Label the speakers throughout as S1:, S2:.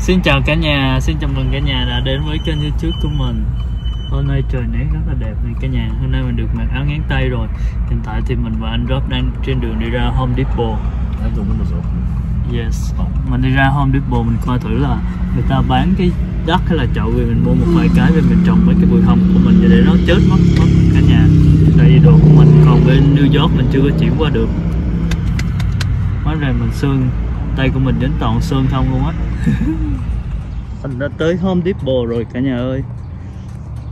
S1: Xin chào cả nhà, xin chào mừng cả nhà đã đến với kênh youtube của mình. Hôm nay trời nắng rất là đẹp này cả nhà. Hôm nay mình được mặc áo ngắn tay rồi. Hiện tại thì mình và anh Rob đang trên đường đi ra Home Depot.
S2: Anh dùng cái một số.
S1: Yes. Mình đi ra Home Depot mình coi thử là Người ta bán cái đất hay là chậu vì mình mua một vài cái về mình trồng mấy cái bụi hồng của mình để nó chết mất mất cả nhà. Tại vì đồ của mình còn bên New York mình chưa có chuyển qua được. Hóa ra mình xương Tay của mình đến toàn xương không luôn á Mình đã tới Home Depot rồi cả nhà ơi.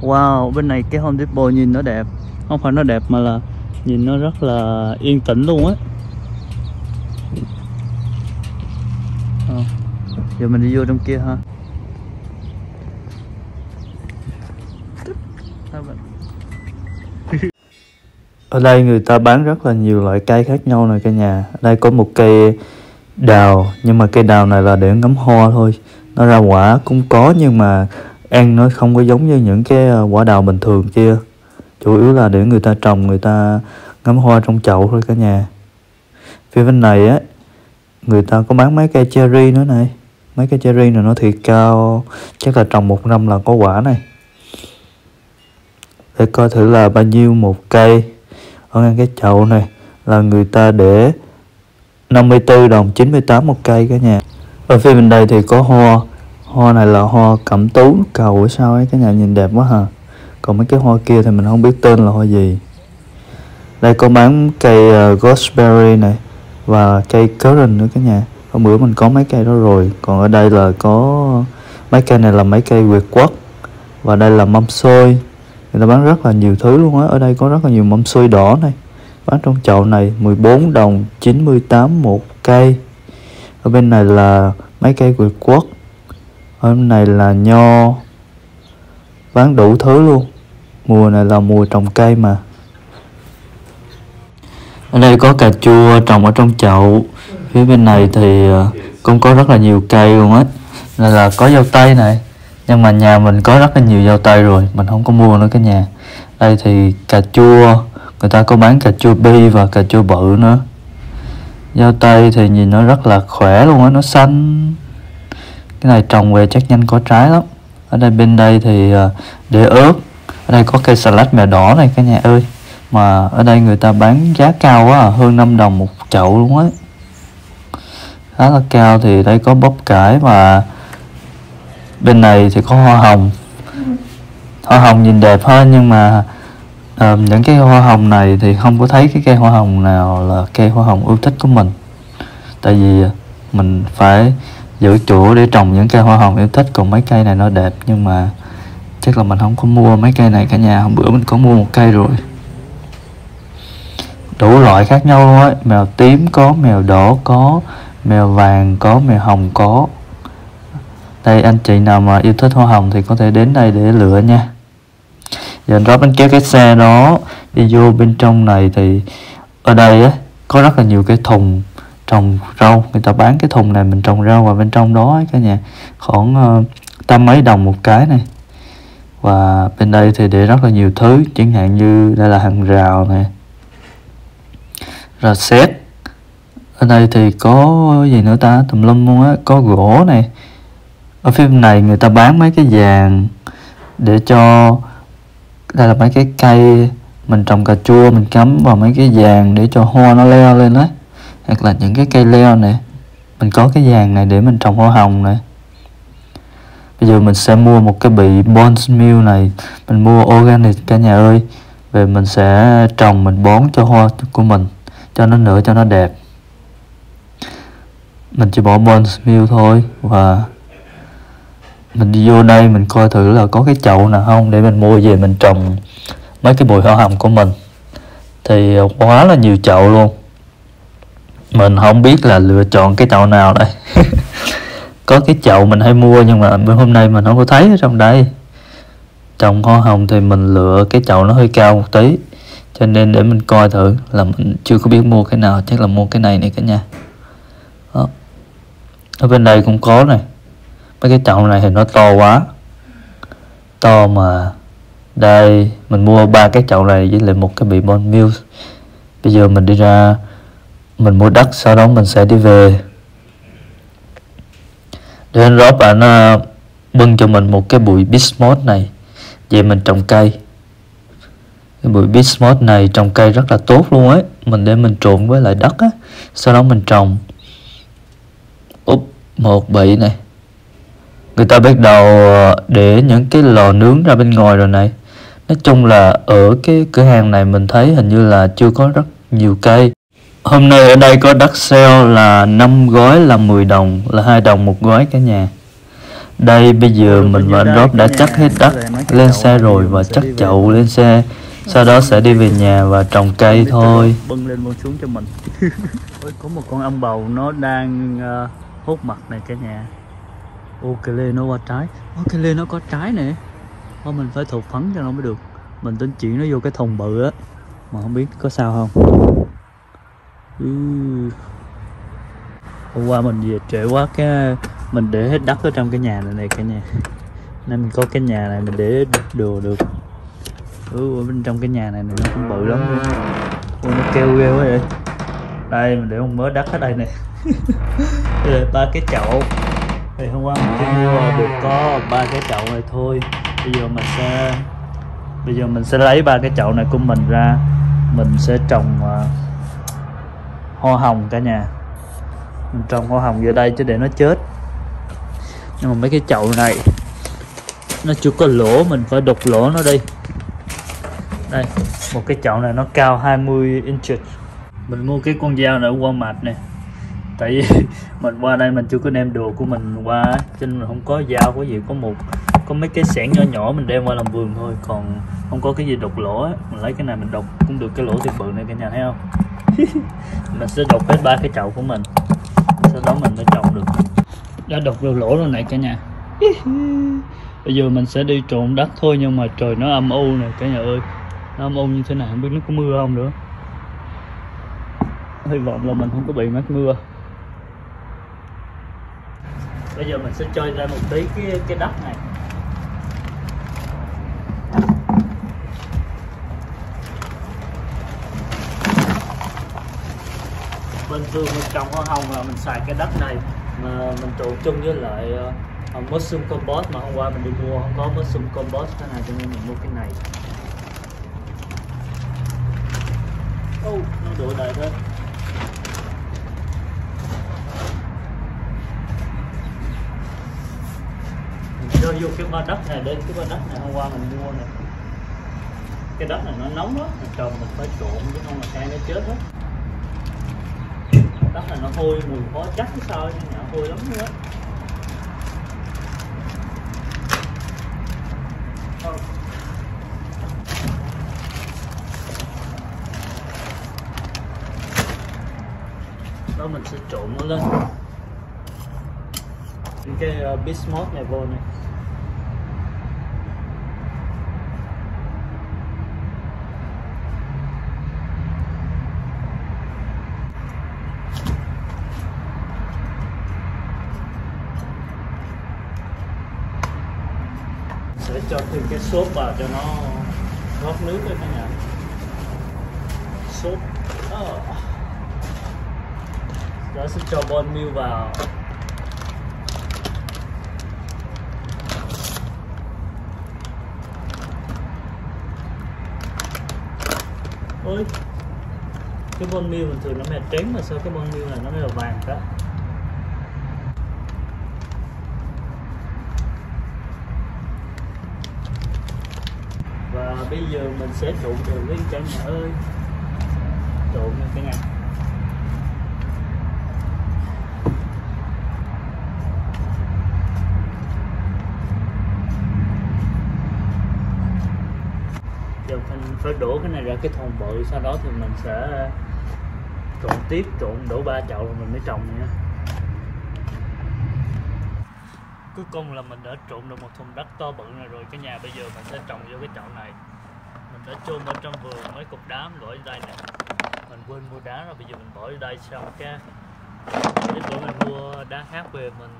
S1: Wow, bên này cái Home Depot nhìn nó đẹp. Không phải nó đẹp mà là nhìn nó rất là yên tĩnh luôn á. Ờ, giờ mình đi vô trong kia ha. Ở đây người ta bán rất là nhiều loại cây khác nhau nè cả nhà. Ở đây có một cây đào, Nhưng mà cây đào này là để ngắm hoa thôi. Nó ra quả cũng có, nhưng mà ăn nó không có giống như những cái ờ, quả đào bình thường kia. Chủ yếu là để người ta trồng, người ta ngắm hoa trong chậu thôi cả nhà. Phía bên này á, Người ta có bán mấy cây cherry nữa này. Mấy cây cherry này nó thiệt cao, Chắc là trồng một năm là có quả này. Để coi thử là bao nhiêu một cây. Ở ngang cái chậu này Là người ta để 54 đồng 98 một cây cả nhà. Ở phía bên đây thì có hoa. Hoa này là hoa cẩm tú cầu ở sao ấy cả nhà nhìn đẹp quá hả? Còn mấy cái hoa kia thì mình không biết tên là hoa gì. Đây có bán cây uh, Gooseberry này Và cây currant nữa cả nhà. Hôm bữa mình có mấy cây đó rồi. Còn ở đây là có Mấy cây này là mấy cây Việt Quất Và đây là mâm xôi. Người ta bán rất là nhiều thứ luôn á. Ở đây có rất là nhiều mâm xôi đỏ này. Bán trong chậu này 14 đồng 98 một cây. Ở bên này là mấy cây Việt Quất. Ở bên này là nho. Bán đủ thứ luôn. Mùa này là mùa trồng cây mà. Ở đây có cà chua trồng ở trong chậu. Phía bên này thì ờ, cũng có rất là nhiều cây luôn á. Nên là có dâu tây này. Nhưng mà nhà mình có rất là nhiều dâu tây rồi. Mình không có mua nữa cả nhà. Đây thì cà chua Người ta có bán cà chua bi và cà chua bự nữa. Dao tây thì nhìn nó rất là khỏe luôn á, Nó xanh. Cái này trồng về chắc nhanh có trái lắm. Ở đây bên đây thì à, để ớt Ở đây có cây salad mè đỏ này cả nhà ơi. Mà ở đây người ta bán giá cao quá à Hơn 5 đồng một chậu luôn á. Khá là cao thì đây có bắp cải và bên này thì có hoa hồng. Hoa hồng nhìn đẹp hơn nhưng mà à, những cái hoa hồng này thì không có thấy cái cây hoa hồng nào là cây hoa hồng yêu thích của mình. Tại vì ờ, mình phải giữ chỗ để trồng những cây hoa hồng yêu thích còn mấy cây này nó đẹp nhưng mà chắc là mình không có mua mấy cây này cả nhà. Hôm bữa mình có mua một cây rồi. Đủ loại khác nhau luôn á. Mèo tím có mèo đỏ có mèo vàng có mèo hồng có. Đây anh chị nào mà yêu thích hoa hồng thì có thể đến đây để lựa nha giờ anh anh kéo cái xe đó đi vô bên trong này thì ở đây á có rất là nhiều cái thùng trồng rau. Người ta bán cái thùng này mình trồng rau và bên trong đó cả nhà. Khoảng ờ, uh, trăm mấy đồng một cái này. Và bên đây thì để rất là nhiều thứ chẳng hạn như đây là hàng rào này rồi xét ở đây thì có gì nữa ta? Tùm lum luôn á có gỗ này. Ở phim này người ta bán mấy cái vàng để cho đây là mấy cái cây mình trồng cà chua, mình cắm vào mấy cái vàng để cho hoa nó leo lên đấy hoặc là những cái cây leo này, mình có cái vàng này để mình trồng hoa hồng này. Bây giờ mình sẽ mua một cái bị bones meal này, mình mua organic cả nhà ơi. Về mình sẽ trồng, mình bón cho hoa của mình, cho nó nở, cho nó đẹp. Mình chỉ bỏ bones meal thôi và mình đi vô đây mình coi thử là có cái chậu nào không để mình mua về mình trồng mấy cái bụi hoa hồng của mình. Thì quá là nhiều chậu luôn. Mình không biết là lựa chọn cái chậu nào đây. Có cái chậu mình hay mua nhưng mà bữa hôm nay mình không có thấy ở trong đây. Trồng hoa hồng thì mình lựa cái chậu nó hơi cao một tí, cho nên để mình coi thử là mình chưa có biết mua cái nào, chắc là mua cái này này cả nhà. Đó. ở bên đây cũng có này mấy cái chậu này thì nó to quá. To mà. Đây, mình mua ba cái chậu này với lại một cái bị bon meal bây giờ mình đi ra, mình mua đất, sau đó mình sẽ đi về. Để anh Rob ảnh à, bưng cho mình một cái bụi bismuth này. Về mình trồng cây. Cái bụi bismuth này trồng cây rất là tốt luôn ấy. Mình để mình trộn với lại đất á. Sau đó mình trồng. Úp, một bị này người ta bắt đầu ờ, để những cái lò nướng ra bên ngoài rồi này. Nói chung là ở cái cửa hàng này mình thấy hình như là chưa có rất nhiều cây. Hôm nay ở đây có đất sale là 5 gói là 10 đồng là hai đồng một gói cả nhà. Đây bây giờ mình và anh Rob đã chắc hết đất lên xe rồi và chắc chậu lên xe. Sau đó sẽ đi về nhà và trồng cây thôi.
S2: Bưng lên bưng xuống cho mình. Có một con âm bầu nó đang uh, hút mặt này cả nhà ok lê nó qua trái ok lê nó có trái nè. Ô mình phải thụ phấn cho nó mới được. Mình tính chuyển nó vô cái thùng bự á. Mà không biết có sao không. Ừ. hôm qua mình về trễ quá cái mình để hết đất ở trong cái nhà này này cả nhà. Nên mình có cái nhà này mình để đồ được. Ừ, ở bên trong cái nhà này, này nó cũng bự lắm. Luôn Ôi, nó kêu ghê quá vậy. Đây mình để một mớ đất ở đây nè. Đây là ba cái chậu thì hôm qua mình chỉ mua được có ba cái chậu này thôi. Bây giờ mình sẽ bây giờ mình sẽ lấy ba cái chậu này của mình ra. Mình sẽ trồng uh, hoa hồng cả nhà. Mình trồng hoa hồng vô đây chứ để nó chết. Nhưng mà mấy cái chậu này nó chưa có lỗ mình phải đục lỗ nó đi. Đây một cái chậu này nó cao 20 inch mình mua cái con dao này ở Walmart nè tại vì mình qua đây mình chưa có đem đồ của mình qua trên nên mình không có dao, có gì, có một, có mấy cái xẻng nhỏ nhỏ mình đem qua làm vườn thôi. Còn không có cái gì đục lỗ mình lấy cái này mình đục, cũng được cái lỗ thiệt bự này cả nhà thấy không? Mình sẽ đục hết ba cái chậu của mình, sau đó mình mới trồng được. Đã đục được lỗ rồi này cả nhà. Bây giờ mình sẽ đi trộn đất thôi, nhưng mà trời nó âm u này cả nhà ơi. Nó âm u như thế này, không biết nó có mưa không nữa. Hy vọng là mình không có bị mắc mưa bây giờ mình sẽ chơi ra một tí cái cái đất này. Bên thường mình trồng hoa hồng là mình xài cái đất này mà mình trộn chung với lại uh, mushroom compost mà hôm qua mình đi mua không có mushroom compost cái này cho nên mình mua cái này. Oh, nó đổ đầy hết. Cho vô cái ba đất này đến cái ba đất này hôm qua mình mua này cái đất này nó nóng lắm mình trồng mình phải trộn chứ không là cây nó chết hết. Đất này nó hôi mùi khó chắc cái sao nhưng mà hôi lắm luôn á. Đó mình sẽ trộn nó lên. Cái uh, bismuth này vô này. Cho thêm cái sốt vào cho nó góp nước lên cả nhà. Sốt oh. đó sẽ cho bon meal vào. Ôi, cái bon meal bình thường nó màu trắng mà sao cái bon meal này nó màu vàng cả và bây giờ mình sẽ trộn đường lên cả nhà ơi. Trộn nha cả nhà giờ mình phải đổ cái này ra cái thùng bự, sau đó thì mình sẽ ờ, trộn tiếp, trộn đổ ba chậu rồi mình mới trồng nha. Cuối cùng là mình đã trộn được một thùng đất to bự này rồi, cái nhà bây giờ mình sẽ trồng vô cái chậu này đã chôn bên trong vườn mấy cục đá mình bỏ ở đây nè. Mình quên mua đá rồi, bây giờ mình bỏ ở đây xong cái cái bữa mình mua đá khác về mình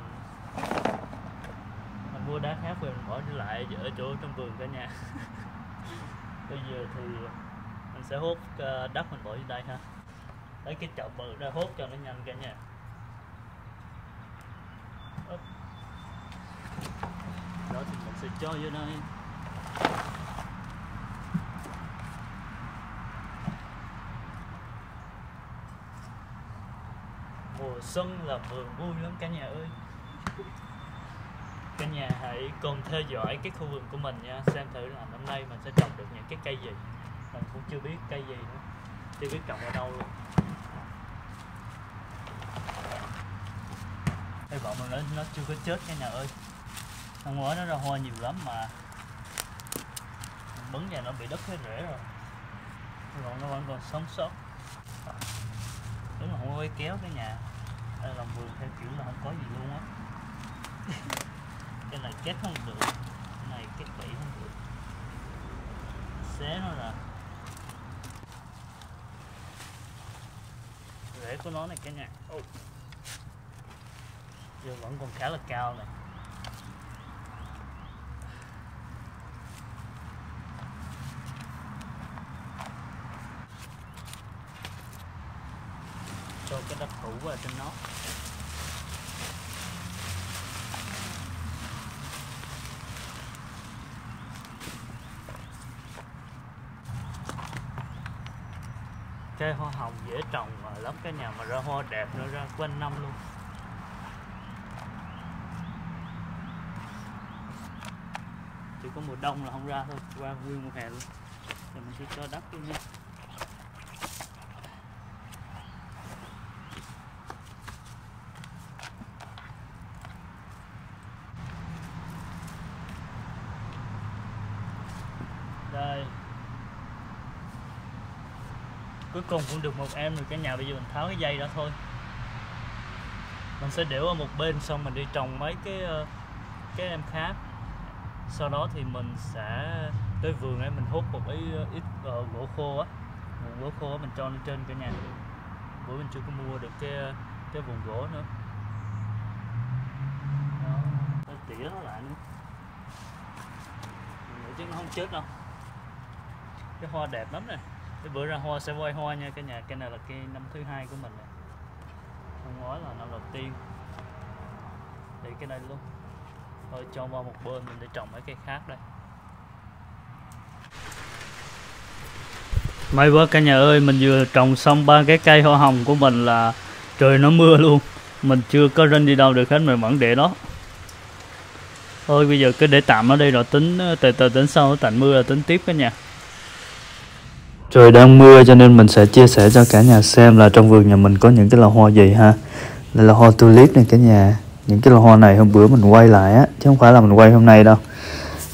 S2: mình mua đá khác về mình bỏ trở lại ở chỗ trong vườn cả nhà. Bây giờ thì mình sẽ hút ờ, đất mình bỏ vô đây ha. Lấy cái chậu bự ra hút cho nó nhanh cả nhà. Sẽ cho vô đây. Mùa xuân là vườn vui lắm cả nhà ơi. Cả nhà hãy cùng theo dõi cái khu vườn của mình nha. Xem thử là năm nay mình sẽ trồng được những cái cây gì. Mình cũng chưa biết cây gì nữa. Chưa biết trồng ở đâu luôn. Hy vọng là nó, nó chưa có chết cả nhà ơi. Năm ngoái nó ra hoa nhiều lắm mà. Mình bứng vào nó bị đất hết rễ rồi. Còn nó vẫn còn sống sót. Đúng là không có kéo cái nhà đây làm vườn theo kiểu là không có gì luôn á. Cái này kết không được. Cái này kết bẫy không được. Xé nó ra rễ của nó này cả nhà. Oh. giờ vẫn còn khá là cao này cho cái đất trên nó cây hoa hồng dễ trồng lắm, cái nhà mà ra hoa đẹp nó ra quanh năm luôn. Chỉ có mùa đông là không ra thôi, qua nguyên mùa hè luôn. Rồi mình sẽ cho đất luôn nha đây cuối cùng cũng được một em rồi cả nhà bây giờ mình tháo cái dây ra thôi. Mình sẽ để ở một bên xong mình đi trồng mấy cái ờ, cái em khác. Sau đó thì mình sẽ tới vườn ấy mình hút một ờ, ít ít gỗ khô á. Vùng gỗ khô á, mình cho lên trên cả nhà. Bữa mình chưa có mua được cái cái vùng gỗ nữa. Đó. Tôi tỉa nó lại nữa mình nghĩ chứ nó không chết đâu. Cái hoa đẹp lắm này cái bữa ra hoa sẽ quay hoa nha cả nhà cái này là cái năm thứ hai của mình này. năm ngoái là năm đầu tiên. Để cái này luôn. Thôi, cho qua một bên mình để trồng mấy cây khác đây. May quá cả nhà ơi, mình vừa trồng xong ba cái cây hoa hồng của mình là trời nó mưa luôn. Mình chưa có rinh đi đâu được hết, mình vẫn để đó. Thôi, bây giờ cứ để tạm ở đây rồi, tính ờ, từ từ, tính sau, tạnh mưa là tính tiếp cả nhà.
S1: Trời đang mưa cho nên mình sẽ chia sẻ cho cả nhà xem là trong vườn nhà mình có những cái lò hoa gì ha. Đây là hoa tulip này cả nhà. Những cái lò hoa này hôm bữa mình quay lại á, Chứ không phải là mình quay hôm nay đâu.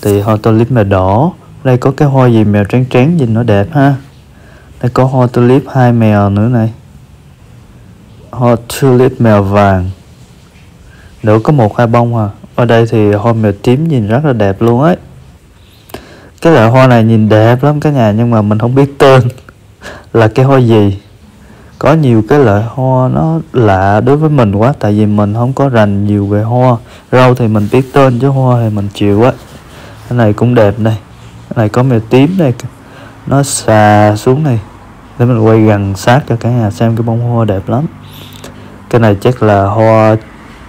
S1: Thì hoa tulip màu đỏ. Đây có cái hoa gì mèo trắng trắng nhìn nó đẹp ha. Đây có hoa tulip hai mèo nữa này. Hoa tulip mèo vàng. Nữa có một hai bông à. Ở đây thì hoa mèo tím nhìn rất là đẹp luôn ấy cái loại hoa này nhìn đẹp lắm cả nhà, nhưng mà mình không biết tên là cái hoa gì. Có nhiều cái loại hoa nó lạ đối với mình quá, tại vì mình không có rành nhiều về hoa. Rau thì mình biết tên chứ hoa thì mình chịu á. Cái này cũng đẹp này. Cái này có màu tím này. Nó xà xuống này. Để mình quay gần sát cho cả nhà xem cái bông hoa đẹp lắm. Cái này chắc là hoa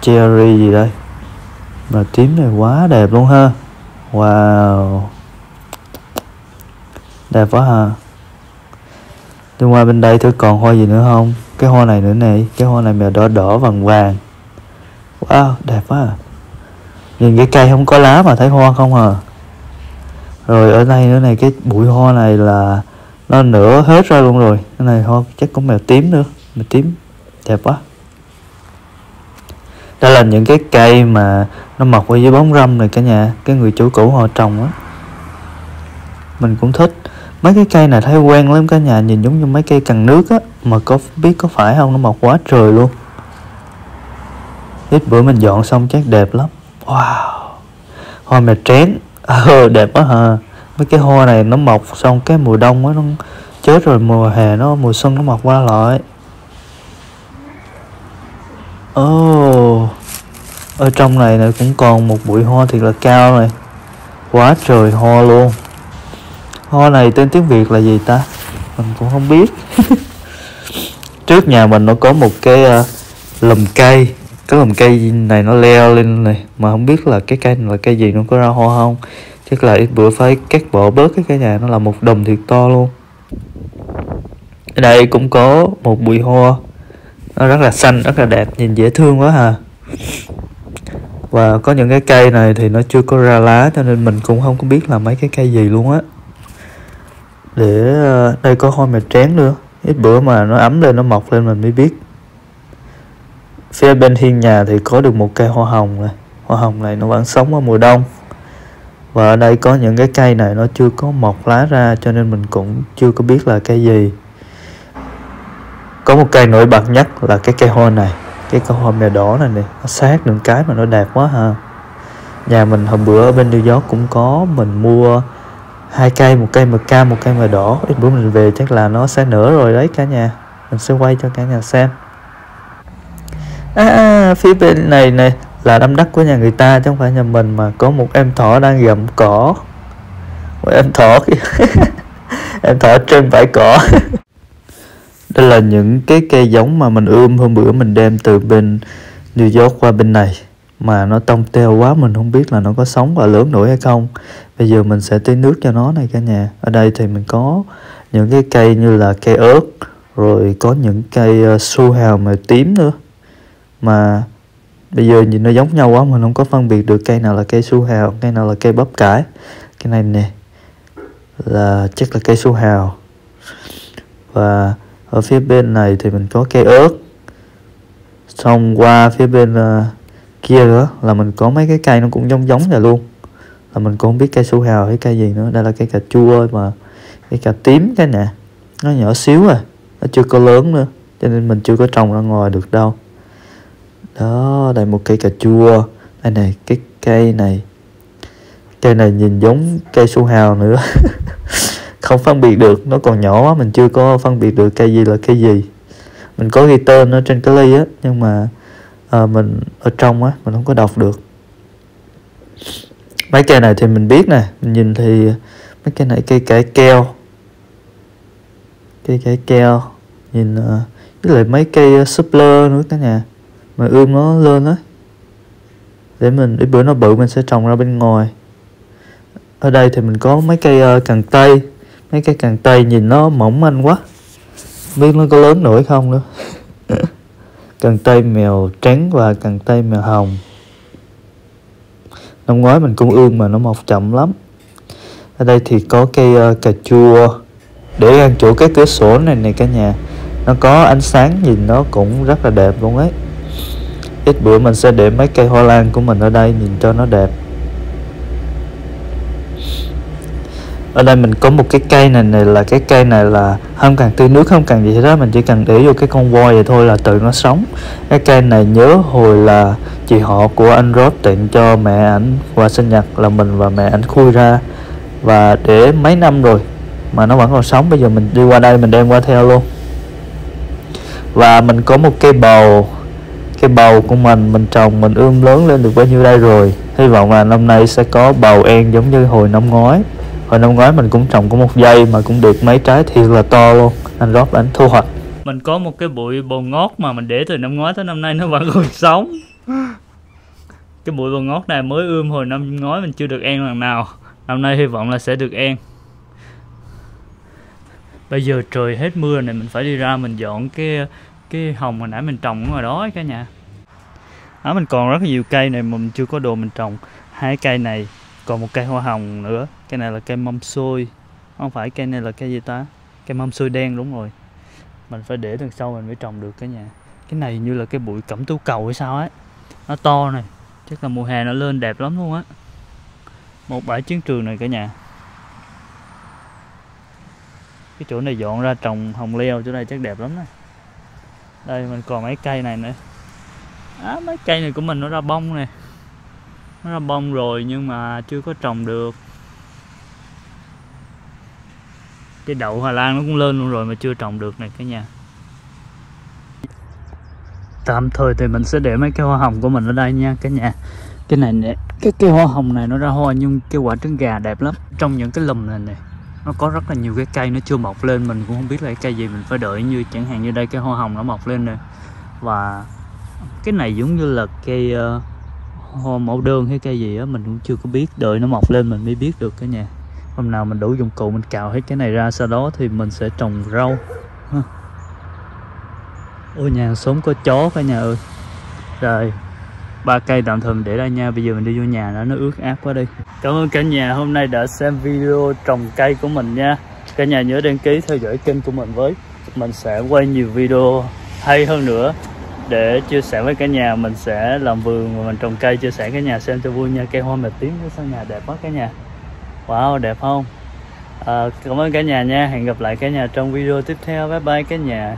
S1: cherry gì đây. Mà tím này quá đẹp luôn ha. Wow đẹp quá ha. Đi qua bên đây thử còn hoa gì nữa không? Cái hoa này nữa này, cái hoa này màu đỏ đỏ vàng vàng. Wow, đẹp quá. À. nhìn cái cây không có lá mà thấy hoa không à. Rồi ở đây nữa này, cái bụi hoa này là nó nửa hết ra luôn rồi. Cái này hoa chắc cũng màu tím nữa, màu tím. Đẹp quá. Đây là những cái cây mà nó mọc ở dưới bóng râm này cả nhà. Cái người chủ cũ họ trồng á. Mình cũng thích mấy cái cây này thấy quen lắm cả nhà nhìn giống như mấy cây cần nước á mà có biết có phải không? Nó mọc quá trời luôn. Ít bữa mình dọn xong chắc đẹp lắm. Wow. Hoa mè trén. Ờ đẹp quá hả mấy cái hoa này nó mọc xong cái mùa đông á nó chết rồi mùa hè nó mùa xuân nó mọc qua lại. Ồ oh, ở trong này này cũng còn một bụi hoa thiệt là cao này. Quá trời hoa luôn hoa này tên tiếng việt là gì ta? Mình cũng không biết. Trước nhà mình nó có một cái uh, lùm cây. Cái lùm cây này nó leo lên này mà không biết là cái cây này là cây gì nó có ra hoa không? Chắc là ít bữa phải cắt bỏ bớt cái cây nhà nó là một đồng thiệt to luôn. Ở đây cũng có một bụi hoa nó rất là xanh rất là đẹp nhìn dễ thương quá hà. Và có những cái cây này thì nó chưa có ra lá cho nên mình cũng không có biết là mấy cái cây gì luôn á để ờ, đây có hoa mè tráng nữa. Ít bữa mà nó ấm lên, nó mọc lên mình mới biết. Phía bên hiên nhà thì có được một cây hoa hồng này. Hoa hồng này nó vẫn sống ở mùa đông. Và ở đây có những cái cây này nó chưa có mọc lá ra, cho nên mình cũng chưa có biết là cây gì. Có một cây nổi bật nhất là cái cây hoa này. Cái cây hoa mè đỏ này nè, nó sát đường cái mà nó đẹp quá ha. Nhà mình hôm bữa ở bên New York cũng có, mình mua hai cây một cây mè cam một cây mè đỏ. Ít bữa mình về chắc là nó sẽ nở rồi đấy cả nhà. Mình sẽ quay cho cả nhà xem. À, à phía bên này này là đâm đất của nhà người ta chứ không phải nhà mình mà có một em thỏ đang gặm cỏ. Một em thỏ kìa. Em thỏ trên bãi cỏ. Đây là những cái cây giống mà mình ươm hôm bữa mình đem từ bên New York qua bên này mà nó tông teo quá mình không biết là nó có sống và lớn nổi hay không. Bây giờ mình sẽ tưới nước cho nó này cả nhà. Ở đây thì mình có những cái cây như là cây ớt rồi có những cây uh, su hào màu tím nữa. Mà bây giờ nhìn nó giống nhau quá mình không có phân biệt được cây nào là cây su hào cây nào là cây bắp cải. Cái này nè là chắc là cây su hào. Và ở phía bên này thì mình có cây ớt. Xong qua phía bên uh, kia nữa, là mình có mấy cái cây nó cũng giống giống này luôn. Là mình cũng không biết cây su hào hay cây gì nữa. Đây là cây cà chua mà. Cây cà tím cái nè. Nó nhỏ xíu à. Nó chưa có lớn nữa. Cho nên mình chưa có trồng ra ngoài được đâu. Đó, đây một cây cà chua. Đây này, cái cây này. Cây này nhìn giống cây su hào nữa. Không phân biệt được. Nó còn nhỏ quá, mình chưa có phân biệt được cây gì là cây gì. Mình có ghi tên nó trên cái ly á, nhưng mà à, mình ở trong á mình không có đọc được. Mấy cây này thì mình biết nè mình nhìn thì mấy cây này cây cải keo. Cây cải keo nhìn uh, với lại mấy cây ờ, uh, suppler nữa cả nhà. Mà ươm nó lên á. Để mình để bữa nó bự mình sẽ trồng ra bên ngoài. Ở đây thì mình có mấy cây uh, càng tây. Mấy cây càng tây nhìn nó mỏng manh quá. Biết nó có lớn nổi không nữa. cần tây mèo trắng và cần tây mèo hồng. Năm ngoái mình cũng ương mà nó mọc chậm lắm. Ở đây thì có cây uh, cà chua. Để ăn chỗ cái cửa sổ này này cả nhà. Nó có ánh sáng nhìn nó cũng rất là đẹp luôn ấy. Ít bữa mình sẽ để mấy cây hoa lan của mình ở đây nhìn cho nó đẹp. Ở đây mình có một cái cây này này là cái cây này là không cần tưới nước không cần gì hết đó mình chỉ cần để vô cái con voi vậy thôi là tự nó sống. Cái cây này nhớ hồi là chị họ của anh Rod tặng cho mẹ ảnh qua sinh nhật, là mình và mẹ ảnh khui ra. Và để mấy năm rồi mà nó vẫn còn sống, bây giờ mình đi qua đây mình đem qua theo luôn. Và mình có một cây bầu cây bầu của mình mình trồng, mình ươm lớn lên được bao nhiêu đây rồi. Hy vọng là năm nay sẽ có bầu en giống như hồi năm ngoái hồi năm ngoái mình cũng trồng có một dây mà cũng được mấy trái thì là to luôn. Anh rót anh thu hoạch.
S2: Mình có một cái bụi bồ ngót mà mình để từ năm ngoái tới năm nay nó vẫn còn sống. Cái bụi bồ ngót này mới ươm hồi năm ngoái mình chưa được ăn lần nào. Năm nay hy vọng là sẽ được ăn. Bây giờ trời hết mưa này mình phải đi ra mình dọn cái cái hồng hồi nãy mình trồng ở ngoài đó cả nhà. Đó mình còn rất nhiều cây này mà mình chưa có đồ mình trồng. Hai cây này còn một cây hoa hồng nữa. Cây này là cây mâm xôi. Không phải cây này là cây gì ta? Cây mâm xôi đen đúng rồi. Mình phải để đằng sau mình mới trồng được cả nhà. Cái này như là cái bụi cẩm tú cầu hay sao ấy nó to này. Chắc là mùa hè nó lên đẹp lắm luôn á. Một bãi chiến trường này cả nhà. Cái chỗ này dọn ra trồng hồng leo chỗ này chắc đẹp lắm này đây mình còn mấy cây này nữa. Á à, mấy cây này của mình nó ra bông này nó ra bông rồi nhưng mà chưa có trồng được. Cái đậu Hà Lan nó cũng lên luôn rồi mà chưa trồng được này cả nhà. Tạm thời thì mình sẽ để mấy cái hoa hồng của mình ở đây nha cả nhà. Cái này nè cái cây hoa hồng này nó ra hoa nhưng cái quả trứng gà đẹp lắm. Trong những cái lùm này nè nó có rất là nhiều cái cây nó chưa mọc lên. Mình cũng không biết là cái cây gì mình phải đợi như chẳng hạn như đây cái hoa hồng nó mọc lên nè. Và cái này giống như là cây uh, hoa mẫu đơn hay cây gì á, mình cũng chưa có biết. Đợi nó mọc lên mình mới biết được cả nhà. Hôm nào mình đủ dụng cụ mình cào hết cái này ra, sau đó thì mình sẽ trồng rau. Ôi, nhà sống có chó cả nhà ơi. Rồi, ba cây tạm thời để đây nha. Bây giờ mình đi vô nhà nó nó ướt át quá đi cảm ơn cả nhà hôm nay đã xem video trồng cây của mình nha. Cả nhà nhớ đăng ký theo dõi kênh của mình với. Mình sẽ quay nhiều video hay hơn nữa để chia sẻ với cả nhà. Mình sẽ làm vườn và mình trồng cây chia sẻ cả nhà xem cho vui nha. Cây hoa mệt tím ở sau nhà đẹp quá cả nhà. Wow đẹp không? À, cảm ơn cả nhà nha. Hẹn gặp lại cả nhà trong video tiếp theo. Bye bye cả nhà.